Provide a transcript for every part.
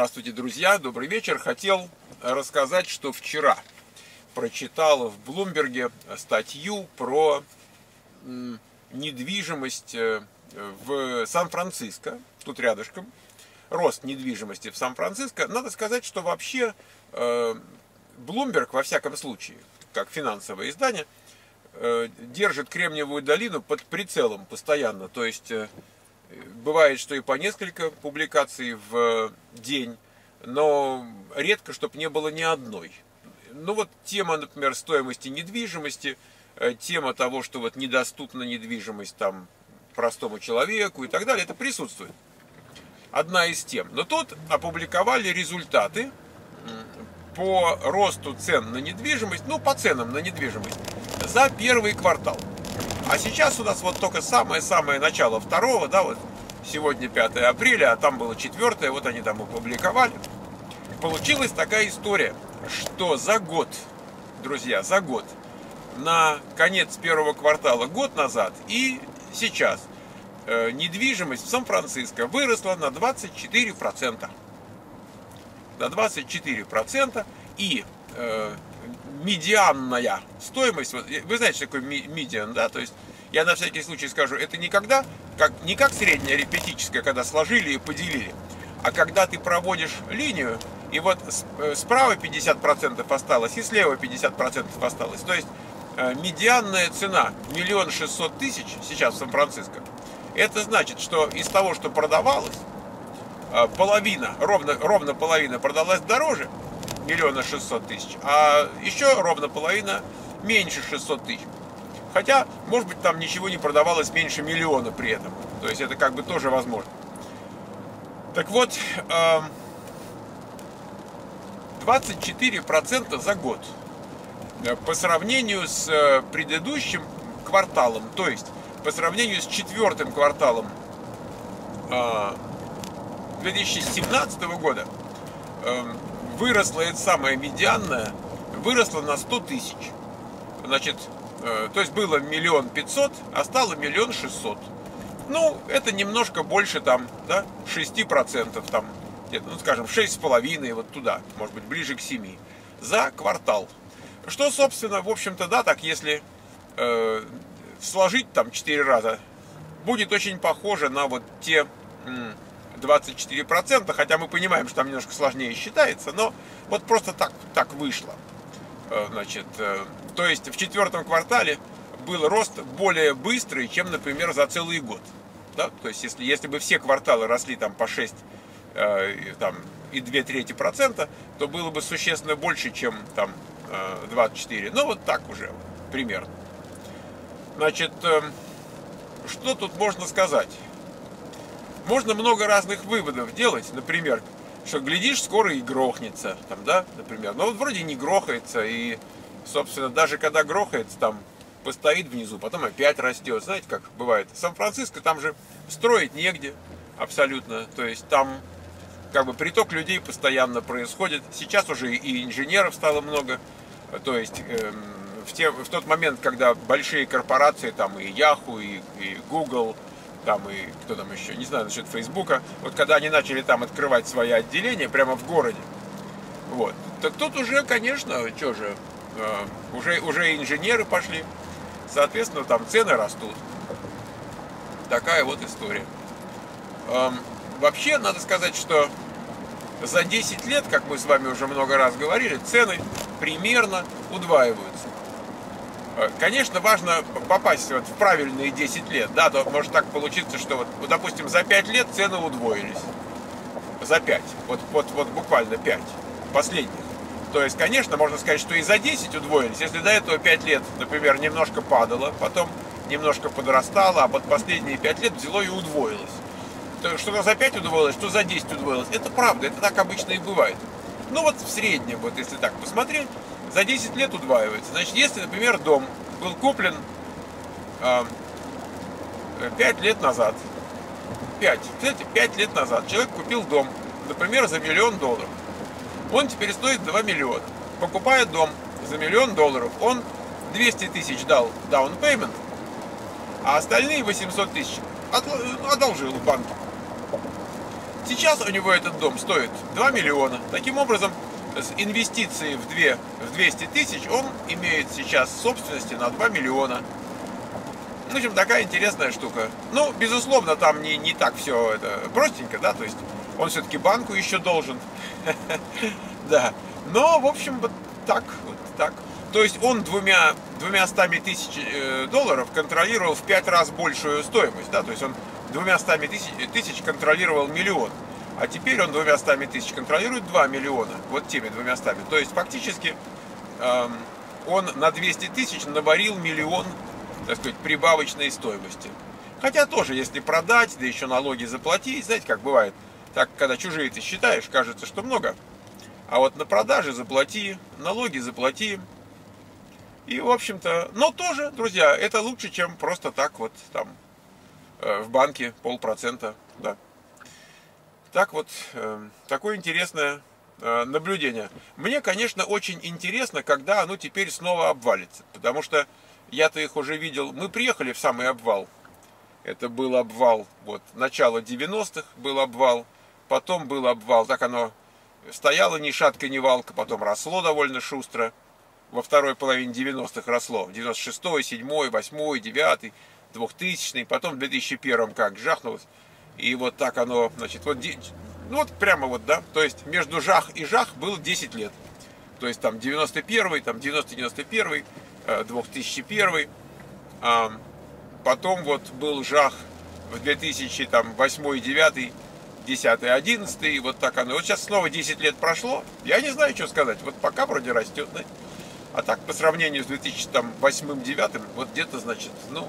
Здравствуйте, друзья, добрый вечер. Хотел рассказать, что вчера прочитал в Блумберге статью про недвижимость э, в Сан-Франциско, тут рядышком, рост недвижимости в Сан-Франциско. Надо сказать, что вообще Блумберг, во всяком случае, как финансовое издание, э, держит Кремниевую долину под прицелом постоянно. То есть э, бывает, что и по несколько публикаций в день, но редко, чтобы не было ни одной. Ну вот тема, например, стоимости недвижимости, э, тема того, что вот недоступна недвижимость там простому человеку и так далее, это присутствует. Одна из тем. Но тут опубликовали результаты по росту цен на недвижимость, ну по ценам на недвижимость, за первый квартал. А сейчас у нас вот только самое-самое начало второго, да, вот сегодня 5 апреля, а там было 4, вот они там опубликовали. Получилась такая история, что за год, друзья, за год, на конец первого квартала год назад и сейчас э, недвижимость в Сан-Франциско выросла на 24%. На 24% и э, медианная стоимость, вы знаете, что такое медиан, да, то есть я на всякий случай скажу, это никогда, как, не как средняя арифметическая, когда сложили и поделили, а когда ты проводишь линию, и вот э, справа 50% осталось, и слева 50% осталось. То есть э, медианная цена миллион шестьсот тысяч сейчас в Сан-Франциско. Это значит, что из того, что продавалось, э, половина, ровно, ровно половина продалась дороже, миллиона шестьсот тысяч, а еще ровно половина меньше 600 тысяч. Хотя, может быть, там ничего не продавалось меньше миллиона при этом. То есть это как бы тоже возможно. Так вот, 24% эм, за год э, по сравнению с э, предыдущим кварталом, то есть по сравнению с четвертым кварталом 2017 э, года, эм, выросла это самая медианная, выросла на 100 тысяч. Значит, Э, то есть было миллион пятьсот, а стало миллион шестьсот. Ну, это немножко больше там, да, 6%, там, где-то, ну, скажем, шесть с половиной, вот туда, может быть, ближе к 7, за квартал. Что, собственно, в общем-то, да, так если э, сложить там 4 раза, будет очень похоже на вот те 24%, хотя мы понимаем, что там немножко сложнее считается, но вот просто так, так вышло. Э, значит, э, то есть в четвертом квартале был рост более быстрый, чем, например, за целый год. Да? То есть если, если бы все кварталы росли там по 6 э, там, и 2 трети процента, то было бы существенно больше, чем там 24. Ну вот так уже примерно. Значит, что тут можно сказать? Можно много разных выводов делать, например, что глядишь, скоро и грохнется, там, да, например. Но вот вроде не грохается, и, собственно, даже когда грохается, там, постоит внизу, потом опять растет. Знаете, как бывает. Сан-Франциско, там же строить негде абсолютно. То есть там как бы приток людей постоянно происходит. Сейчас уже и инженеров стало много. То есть эм, в, те, в тот момент, когда большие корпорации, там и Yahoo, и, и Google, там и кто там еще, не знаю насчет Фейсбука, вот когда они начали там открывать свои отделения прямо в городе, вот, так тут уже, конечно, что же, э, уже, уже инженеры пошли, соответственно, там цены растут. Такая вот история. Эм, вообще, надо сказать, что за 10 лет, как мы с вами уже много раз говорили, цены примерно удваиваются. Э, конечно, важно попасть вот в правильные 10 лет, да, то может так получиться, что вот, допустим, за 5 лет цены удвоились. За 5, вот, вот, вот буквально 5 последних. То есть, конечно, можно сказать, что и за 10 удвоились. Если до этого 5 лет, например, немножко падало, потом немножко подрастало, а под последние 5 лет взяло и удвоилось. То, что за 5 удвоилось, что за 10 удвоилось. Это правда, это так обычно и бывает. Ну вот в среднем, вот если так посмотреть, за 10 лет удваивается. Значит, если, например, дом был куплен э, 5 лет назад, 5, кстати, 5 лет назад человек купил дом, например, за миллион долларов. Он теперь стоит 2 миллиона. Покупает дом за миллион долларов, он 200 тысяч дал down payment, а остальные 800 тысяч одолжил в банке. Сейчас у него этот дом стоит 2 миллиона. Таким образом, с инвестицией в, 2, в 200 тысяч он имеет сейчас собственности на 2 миллиона. В общем, такая интересная штука. Ну, безусловно, там не, не так все это простенько, да, то есть он все-таки банку еще должен. Да. Но, в общем, вот так, вот так. То есть он двумя, двумя стами тысяч э, долларов контролировал в пять раз большую стоимость, да, то есть он двумя стами тысяч, тысяч контролировал миллион. А теперь он двумя стами тысяч контролирует 2 миллиона. Вот теми двумя стами. То есть фактически эм, он на 200 тысяч наварил миллион, так сказать, прибавочной стоимости. Хотя тоже, если продать, да еще налоги заплатить, знаете, как бывает, так, когда чужие ты считаешь, кажется, что много. А вот на продаже заплати, налоги заплати. И, в общем-то, но тоже, друзья, это лучше, чем просто так вот там в банке полпроцента, да. Так вот, э, такое интересное э, наблюдение. Мне, конечно, очень интересно, когда оно теперь снова обвалится. Потому что я-то их уже видел. Мы приехали в самый обвал. Это был обвал, вот, начало 90-х был обвал. Потом был обвал, так оно стояло ни шатка, ни валка, потом росло довольно шустро. Во второй половине 90-х росло. 96-й, 7-й, 8-й, 9-й, 2000-й. Потом в 2001 как жахнулось. И вот так оно, значит, вот, ну вот прямо вот, да, то есть между жах и жах было 10 лет. То есть там 91 там 90-91 2001 а потом вот был жах в 2008 9 10 11 и вот так оно. Вот сейчас снова 10 лет прошло, я не знаю, что сказать. Вот пока вроде растет, да? А так, по сравнению с 2008-2009, вот где-то, значит, ну,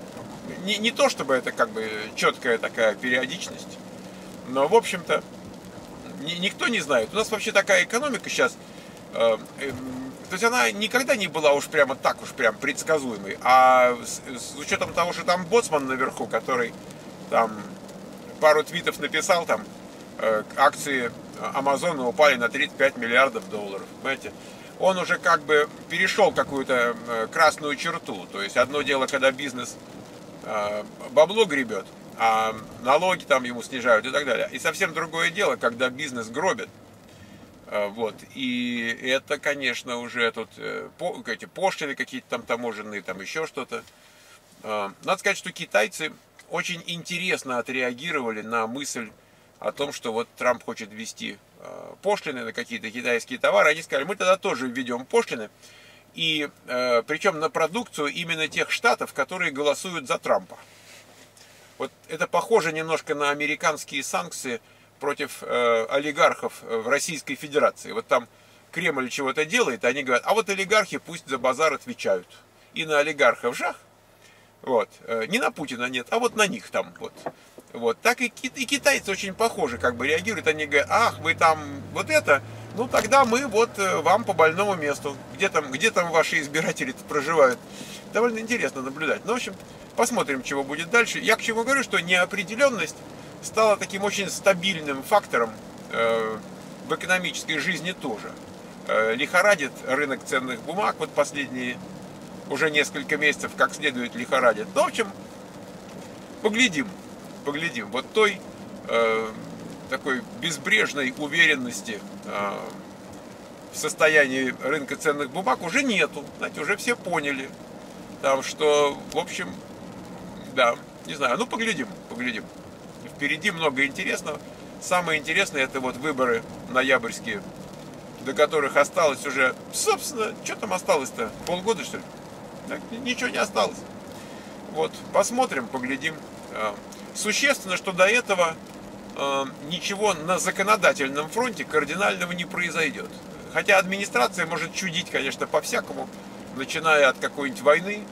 не, не то чтобы это как бы четкая такая периодичность, но в общем-то ни, никто не знает. У нас вообще такая экономика сейчас, э, э, то есть она никогда не была уж прямо так уж прям предсказуемой, а с, с учетом того, что там боцман наверху, который там пару твитов написал, там э, акции Амазона упали на 35 миллиардов долларов, понимаете? Он уже как бы перешел какую-то э, красную черту. То есть одно дело, когда бизнес бабло гребет, а налоги там ему снижают и так далее. И совсем другое дело, когда бизнес гробит. Э, вот. И это, конечно, уже тут э, эти пошлины какие-то там таможенные, там еще что-то. Надо сказать, что китайцы очень интересно отреагировали на мысль о том, что вот Трамп хочет ввести пошлины на какие-то китайские товары. Они сказали, мы тогда тоже введем пошлины и э, причем на продукцию именно тех штатов, которые голосуют за Трампа. Вот это похоже немножко на американские санкции против э, олигархов в Российской Федерации. Вот там Кремль чего-то делает, они говорят, а вот олигархи пусть за базар отвечают. И на олигархов жах, вот, э, не на Путина нет, а вот на них там вот. Вот, так и, и китайцы очень похожи, как бы реагируют, они говорят, ах, вы там вот это, ну тогда мы вот э, вам по больному месту. Где там, где там ваши избиратели проживают? Довольно интересно наблюдать. Ну, в общем, посмотрим, чего будет дальше. Я к чему говорю, что неопределенность стала таким очень стабильным фактором э, в экономической жизни тоже. Э, лихорадит рынок ценных бумаг, вот последние уже несколько месяцев как следует лихорадит. Ну, в общем, поглядим, поглядим. Вот той э, такой безбрежной уверенности а, в состоянии рынка ценных бумаг уже нету. Знаете, уже все поняли. Там что, в общем, да, не знаю, ну поглядим, поглядим. Впереди много интересного. Самое интересное это вот выборы ноябрьские, до которых осталось уже, собственно, что там осталось-то? Полгода, что ли? Так, ничего не осталось. Вот, посмотрим, поглядим. А, существенно, что до этого ничего на законодательном фронте кардинального не произойдет. Хотя администрация может чудить, конечно, по-всякому, начиная от какой-нибудь войны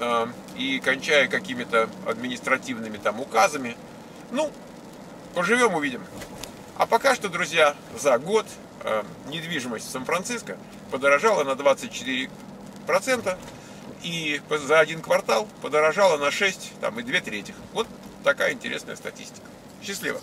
э, и кончая какими-то административными там указами. Ну, поживем, увидим. А пока что, друзья, за год э, недвижимость в Сан-Франциско подорожала на 24%, и за один квартал подорожала на 6 там, и 2 третьих. Вот такая интересная статистика. Счастливо!